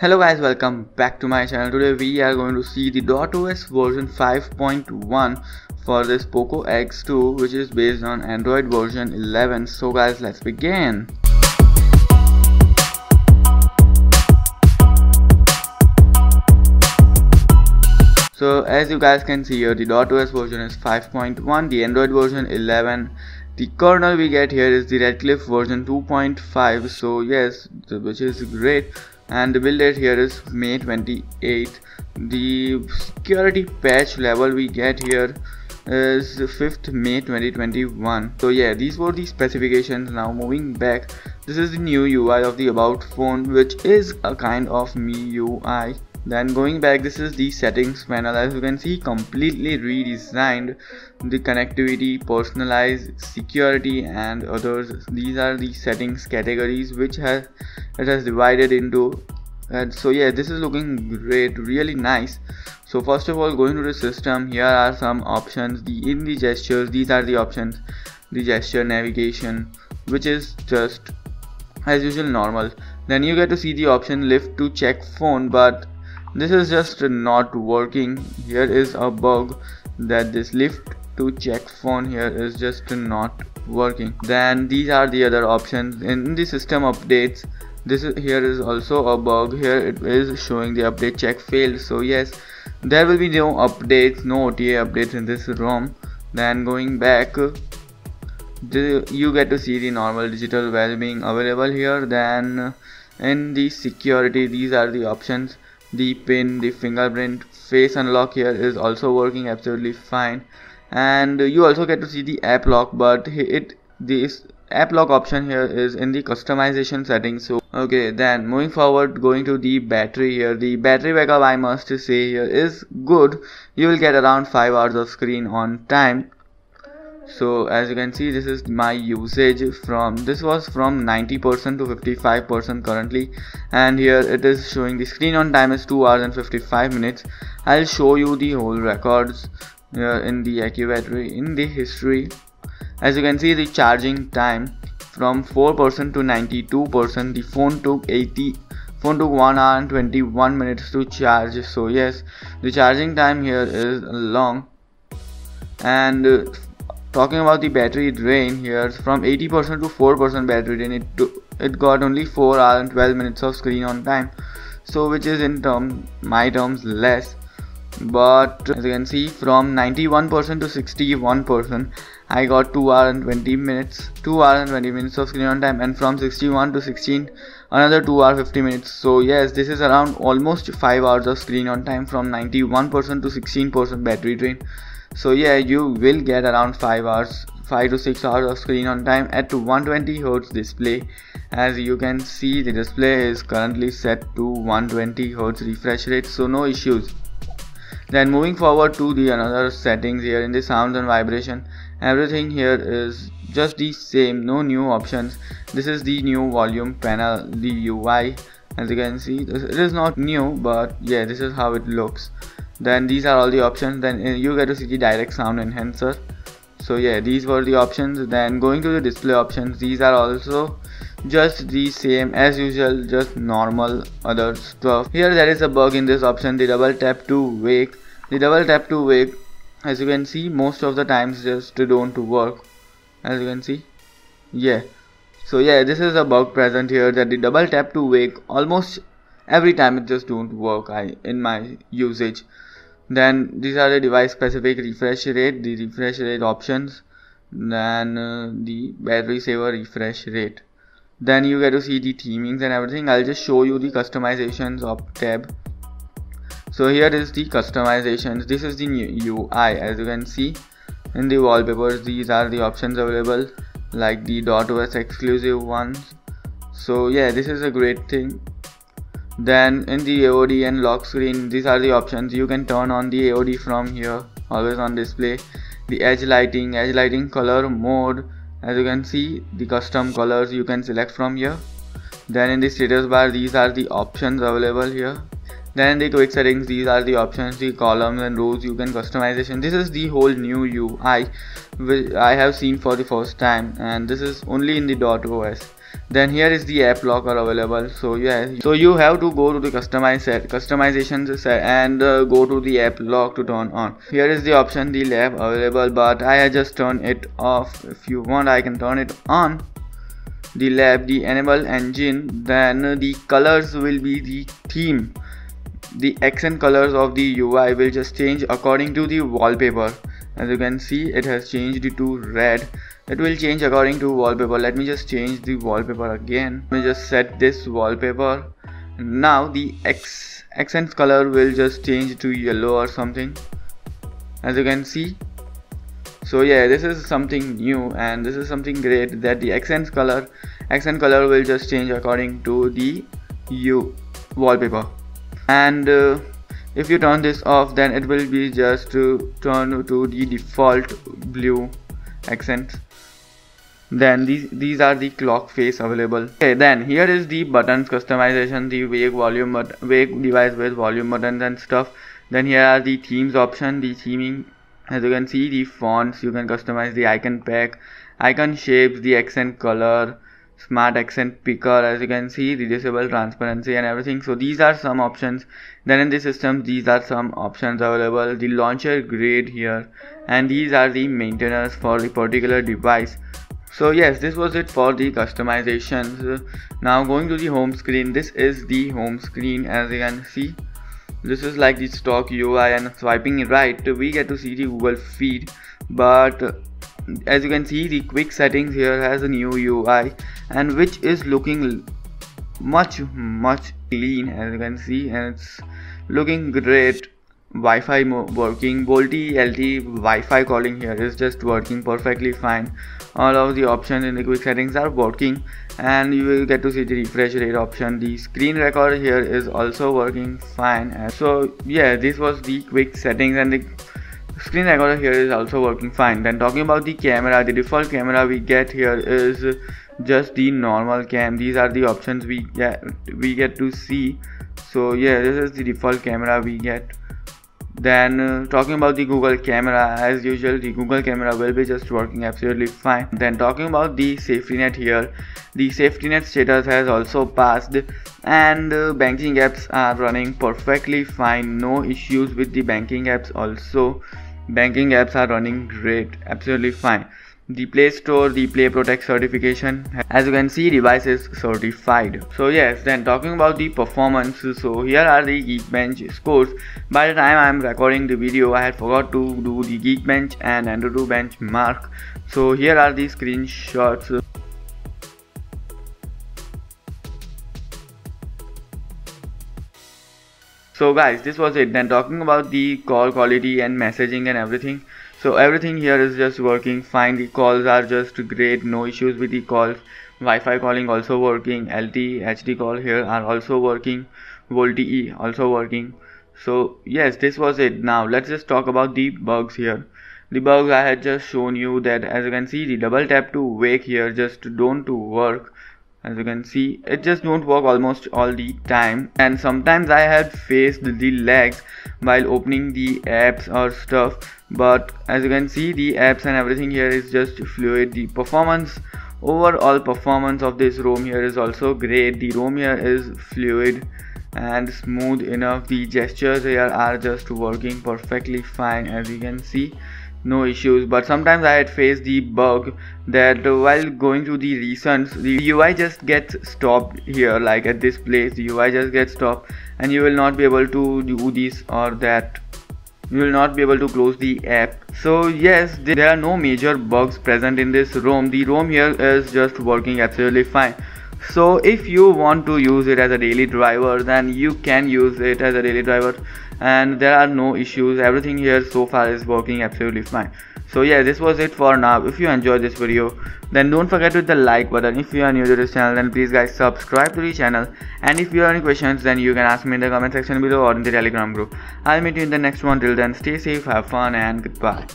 Hello guys, welcome back to my channel. Today we are going to see the DotOS version 5.1 for this Poco X2 which is based on Android version 11. So guys, let's begin. So as you guys can see here, the DotOS version is 5.1, the Android version 11 the kernel we get here is the Redcliffe version 2.5 so yes which is great and the build date here is May 28 the security patch level we get here is 5th May 2021 so yeah these were the specifications. Now moving back this is the new UI of the about phone which is a kind of MIUI then going back this is the settings panel. As you can see completely redesigned the connectivity personalized security and others. These are the settings categories which has it has divided into. And so yeah this is looking great really nice. So first of all going to the system here are some options. The in the gestures these are the options. The gesture navigation which is just as usual normal. Then you get to see the option lift to check phone but this is just not working. Here is a bug that this lift to check phone here is just not working. Then these are the other options. In the system updates this is here is also a bug. Here it is showing the update check failed. So yes there will be no updates no OTA updates in this ROM. Then going back you get to see the normal digital well-being available here. Then in the security these are the options the pin the fingerprint face unlock here is also working absolutely fine. And you also get to see the app lock but it this app lock option here is in the customization settings so okay then moving forward going to the battery here. The battery backup i must say here is good. You will get around 5 hours of screen on time so as you can see this is my usage from this was from 90% to 55% currently. And here it is showing the screen on time is 2 hours and 55 minutes. I'll show you the whole records here in the AccuBattery in the history. As you can see the charging time from 4% to 92% the phone took 80 phone took 1 hour and 21 minutes to charge. So yes the charging time here is long. And uh, talking about the battery drain here from 80% to 4% battery drain it it got only 4 hours and 12 minutes of screen on time. So which is in term my terms less but as you can see from 91% to 61% I got 2 hours and 20 minutes 2 hours and 20 minutes of screen on time and from 61 to 16 another 2 hours 50 minutes. So yes this is around almost 5 hours of screen on time from 91% to 16% battery drain. So yeah you will get around 5 hours 5 to 6 hours of screen on time at 120 Hz display. As you can see the display is currently set to 120 Hz refresh rate so no issues then moving forward to the another settings here in the sounds and vibration everything here is just the same no new options. This is the new volume panel the UI as you can see it is not new but yeah this is how it looks. Then these are all the options. Then uh, you get to see the direct sound enhancer. So yeah these were the options. Then going to the display options these are also just the same as usual just normal other stuff. Here there is a bug in this option the double tap to wake. The double tap to wake as you can see most of the times just don't work. As you can see yeah. So yeah this is a bug present here that the double tap to wake almost every time it just don't work I in my usage. Then these are the device specific refresh rate the refresh rate options then uh, the battery saver refresh rate then you get to see the themings and everything. I'll just show you the customizations of tab. So here is the customizations. This is the new ui as you can see. In the wallpapers these are the options available like the. dot .os exclusive ones. So yeah this is a great thing. Then in the AOD and lock screen these are the options. You can turn on the AOD from here always on display. The edge lighting edge lighting color mode as you can see the custom colors you can select from here. Then in the status bar these are the options available here then the quick settings these are the options the columns and rows you can customization. This is the whole new UI which I have seen for the first time and this is only in the DotOS then here is the app locker available so yeah so you have to go to the customize set customizations set and uh, go to the app lock to turn on. Here is the option the lab available but i just turn it off. If you want i can turn it on. The lab the enable engine then the colors will be the theme the accent colors of the UI will just change according to the wallpaper. As you can see it has changed to red. It will change according to wallpaper. Let me just change the wallpaper again. Let me just set this wallpaper. Now the X accent color will just change to yellow or something. As you can see. So yeah this is something new and this is something great that the accent color accent color will just change according to the U wallpaper and uh, if you turn this off then it will be just to turn to the default blue accents then these these are the clock face available. Okay then here is the buttons customization the wake volume but wake device with volume buttons and stuff. Then here are the themes option the theming. As you can see the fonts you can customize the icon pack icon shapes the accent color smart accent picker as you can see reducible transparency and everything. So these are some options. Then in the system these are some options available. The launcher grade here. And these are the maintainers for the particular device. So yes this was it for the customizations. Now going to the home screen. This is the home screen as you can see. This is like the stock UI and swiping right? We get to see the Google feed. But as you can see the quick settings here has a new UI and which is looking much much clean as you can see and it's looking great. Wi-Fi working VoLTE LTE Wi-Fi calling here is just working perfectly fine. All of the options in the quick settings are working and you will get to see the refresh rate option. The screen recorder here is also working fine. So yeah this was the quick settings and the screen recorder here is also working fine. Then talking about the camera the default camera we get here is just the normal cam. These are the options we get we get to see. So yeah this is the default camera we get. Then uh, talking about the google camera as usual the google camera will be just working absolutely fine. Then talking about the safety net here the safety net status has also passed and uh, banking apps are running perfectly fine. No issues with the banking apps also banking apps are running great. Absolutely fine. The play store the play protect certification as you can see device is certified. So yes then talking about the performance so here are the geekbench scores. By the time i am recording the video i had forgot to do the geekbench and antutu benchmark. So here are the screenshots so guys this was it. Then talking about the call quality and messaging and everything. So everything here is just working fine. The calls are just great. No issues with the calls. Wi-Fi calling also working. LTE HD call here are also working. VoLTE also working. So yes this was it. Now let's just talk about the bugs here. The bugs I had just shown you that as you can see the double tap to wake here just don't to work as you can see it just don't work almost all the time. And sometimes I had faced the lags while opening the apps or stuff. But as you can see the apps and everything here is just fluid. The performance overall performance of this ROM here is also great. The ROM here is fluid and smooth enough. The gestures here are just working perfectly fine as you can see no issues but sometimes I had faced the bug that while going to the recents the UI just gets stopped here like at this place the UI just gets stopped and you will not be able to do this or that. You will not be able to close the app. So yes there are no major bugs present in this ROM the ROM here is just working absolutely fine so if you want to use it as a daily driver then you can use it as a daily driver. And there are no issues. Everything here so far is working absolutely fine. So yeah this was it for now. If you enjoyed this video then don't forget to hit the like button. If you are new to this channel then please guys subscribe to the channel. And if you have any questions then you can ask me in the comment section below or in the telegram group. I'll meet you in the next one. Till then stay safe have fun and goodbye